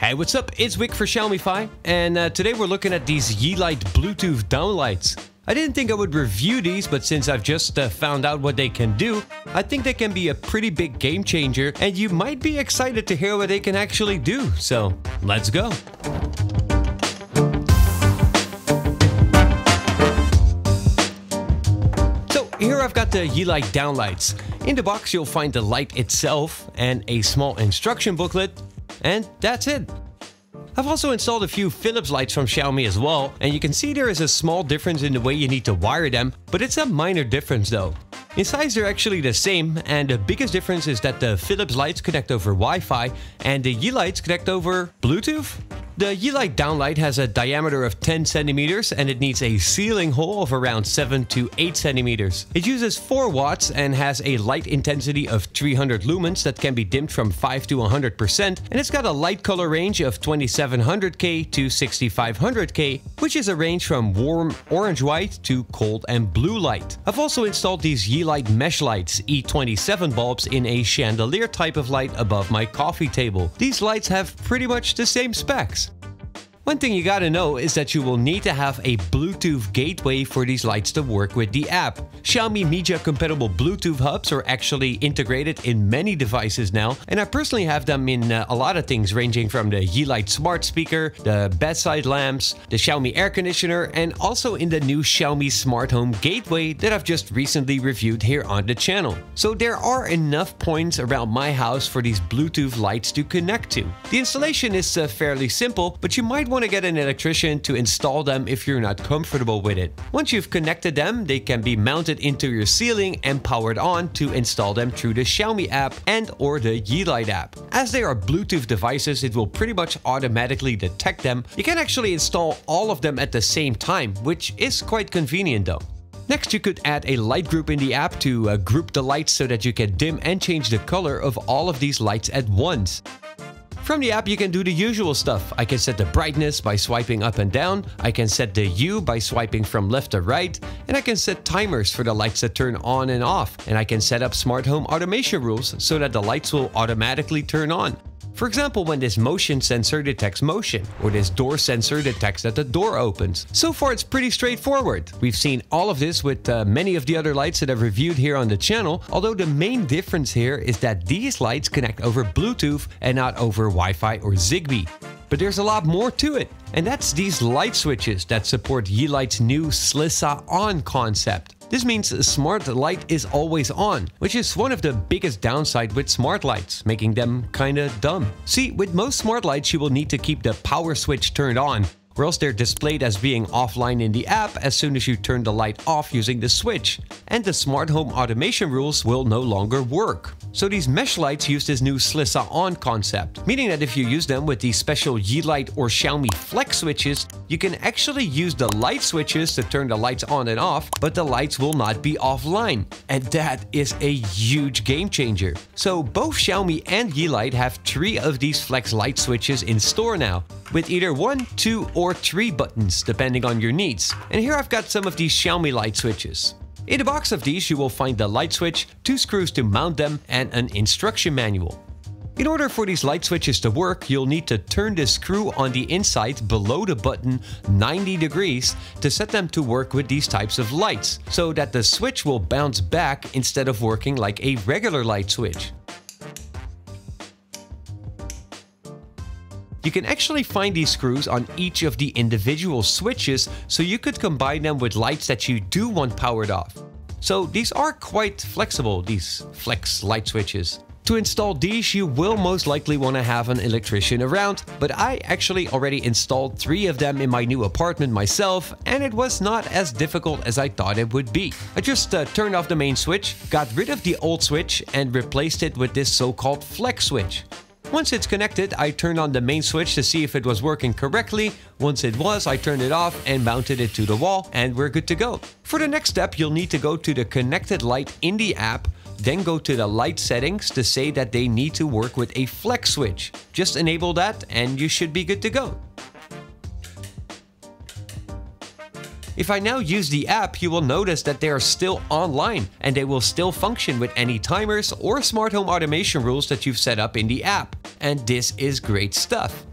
Hey, what's up? It's Wick for Xiaomify, and uh, today we're looking at these Yeelight Bluetooth downlights. I didn't think I would review these, but since I've just uh, found out what they can do, I think they can be a pretty big game changer, and you might be excited to hear what they can actually do. So, let's go. So here I've got the Yeelight downlights. In the box you'll find the light itself and a small instruction booklet, and that's it. I've also installed a few Philips lights from Xiaomi as well, and you can see there is a small difference in the way you need to wire them, but it's a minor difference though. In size they're actually the same, and the biggest difference is that the Philips lights connect over Wi-Fi and the Yeelights connect over Bluetooth. The Yeelight downlight has a diameter of 10 centimeters and it needs a ceiling hole of around 7 to 8 centimeters. It uses 4 watts and has a light intensity of 300 lumens that can be dimmed from 5 to 100% and it's got a light color range of 2700K to 6500K which is a range from warm orange-white to cold and blue light. I've also installed these Yeelight mesh lights E27 bulbs in a chandelier type of light above my coffee table. These lights have pretty much the same specs. One thing you gotta know is that you will need to have a Bluetooth gateway for these lights to work with the app. Xiaomi Mijia compatible Bluetooth hubs are actually integrated in many devices now, and I personally have them in uh, a lot of things ranging from the Yeelight smart speaker, the bedside lamps, the Xiaomi air conditioner, and also in the new Xiaomi smart home gateway that I've just recently reviewed here on the channel. So there are enough points around my house for these Bluetooth lights to connect to. The installation is uh, fairly simple, but you might want to get an electrician to install them if you're not comfortable with it. Once you've connected them, they can be mounted into your ceiling and powered on to install them through the Xiaomi app and or the Yeelight app. As they are Bluetooth devices, it will pretty much automatically detect them. You can actually install all of them at the same time, which is quite convenient though. Next, you could add a light group in the app to uh, group the lights so that you can dim and change the color of all of these lights at once. From the app, you can do the usual stuff. I can set the brightness by swiping up and down, I can set the hue by swiping from left to right, and I can set timers for the lights that turn on and off, and I can set up smart home automation rules so that the lights will automatically turn on. For example, when this motion sensor detects motion, or this door sensor detects that the door opens. So far it's pretty straightforward. We've seen all of this with uh, many of the other lights that I've reviewed here on the channel, although the main difference here is that these lights connect over Bluetooth and not over Wi-Fi or Zigbee. But there's a lot more to it, and that's these light switches that support Yeelight's new SLISAON concept. This means smart light is always on, which is one of the biggest downside with smart lights, making them kinda dumb. See, with most smart lights you will need to keep the power switch turned on, or else they're displayed as being offline in the app as soon as you turn the light off using the switch, and the smart home automation rules will no longer work. So these mesh lights use this new SLISAON concept, meaning that if you use them with these special Yeelight or Xiaomi Flex switches, you can actually use the light switches to turn the lights on and off, but the lights will not be offline. And that is a huge game changer. So both Xiaomi and Yeelight have three of these Flex light switches in store now, with either one, two, or three buttons depending on your needs. And here I've got some of these Xiaomi light switches. In the box of these you will find the light switch, two screws to mount them and an instruction manual. In order for these light switches to work, you'll need to turn the screw on the inside below the button 90 degrees to set them to work with these types of lights, so that the switch will bounce back instead of working like a regular light switch. You can actually find these screws on each of the individual switches so you could combine them with lights that you do want powered off. So these are quite flexible, these flex light switches. To install these, you will most likely want to have an electrician around, but I actually already installed three of them in my new apartment myself, and it was not as difficult as I thought it would be. I just uh, turned off the main switch, got rid of the old switch, and replaced it with this so-called flex switch. Once it's connected, I turned on the main switch to see if it was working correctly. Once it was, I turned it off and mounted it to the wall and we're good to go. For the next step, you'll need to go to the connected light in the app, then go to the light settings to say that they need to work with a flex switch. Just enable that and you should be good to go. If I now use the app, you will notice that they are still online and they will still function with any timers or smart home automation rules that you've set up in the app. And this is great stuff.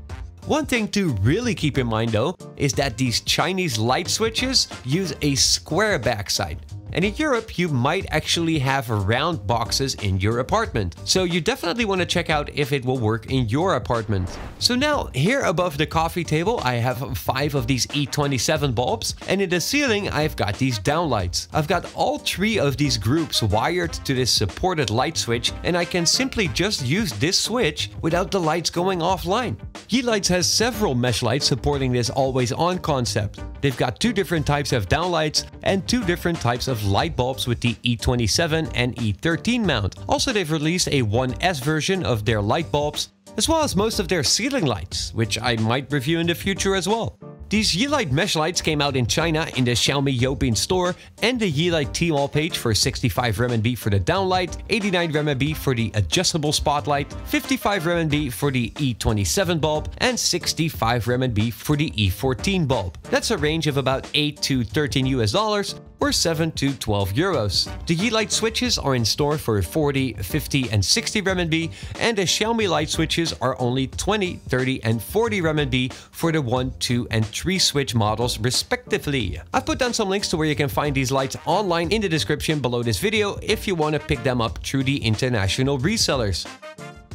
One thing to really keep in mind though is that these Chinese light switches use a square backside. And in Europe, you might actually have round boxes in your apartment. So you definitely want to check out if it will work in your apartment. So now, here above the coffee table, I have five of these E27 bulbs. And in the ceiling, I've got these downlights. I've got all three of these groups wired to this supported light switch. And I can simply just use this switch without the lights going offline. Yeelights has several mesh lights supporting this always on concept. They've got two different types of downlights and two different types of light bulbs with the E27 and E13 mount. Also, they've released a 1S version of their light bulbs, as well as most of their ceiling lights, which I might review in the future as well. These Yeelight mesh lights came out in China in the Xiaomi Youpin store and the Yeelight Tmall page for 65 RMB for the downlight, 89 RMB for the adjustable spotlight, 55 RMB for the E27 bulb, and 65 RMB for the E14 bulb. That's a range of about 8 to 13 US dollars, or 7 to 12 euros. The Yeelight switches are in store for 40, 50 and 60 RMB and the Xiaomi light switches are only 20, 30 and 40 RMB for the 1, 2 and 3 switch models respectively. I've put down some links to where you can find these lights online in the description below this video if you want to pick them up through the international resellers.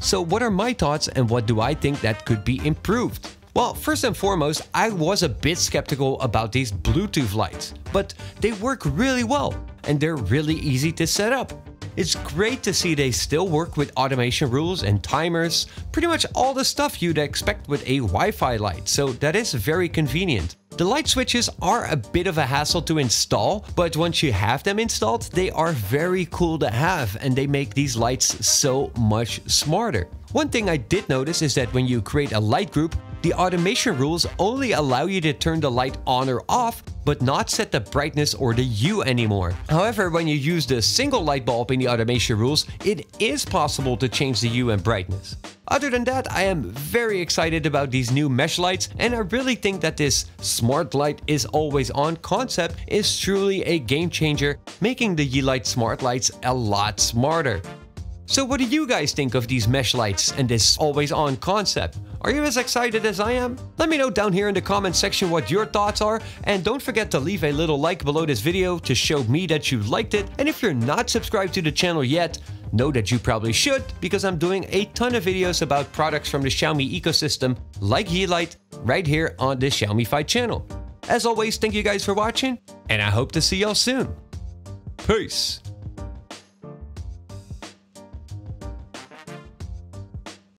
So what are my thoughts and what do I think that could be improved? Well, first and foremost, I was a bit skeptical about these Bluetooth lights, but they work really well and they're really easy to set up. It's great to see they still work with automation rules and timers, pretty much all the stuff you'd expect with a Wi-Fi light, so that is very convenient. The light switches are a bit of a hassle to install, but once you have them installed, they are very cool to have and they make these lights so much smarter. One thing I did notice is that when you create a light group, the automation rules only allow you to turn the light on or off, but not set the brightness or the hue anymore. However, when you use the single light bulb in the automation rules, it is possible to change the hue and brightness. Other than that, I am very excited about these new mesh lights and I really think that this smart light is always on concept is truly a game changer, making the Yeelight smart lights a lot smarter. So what do you guys think of these mesh lights and this always on concept? Are you as excited as I am? Let me know down here in the comment section what your thoughts are and don't forget to leave a little like below this video to show me that you liked it and if you're not subscribed to the channel yet, know that you probably should because I'm doing a ton of videos about products from the Xiaomi ecosystem like Yeelight right here on the Xiaomify channel. As always, thank you guys for watching and I hope to see y'all soon. Peace!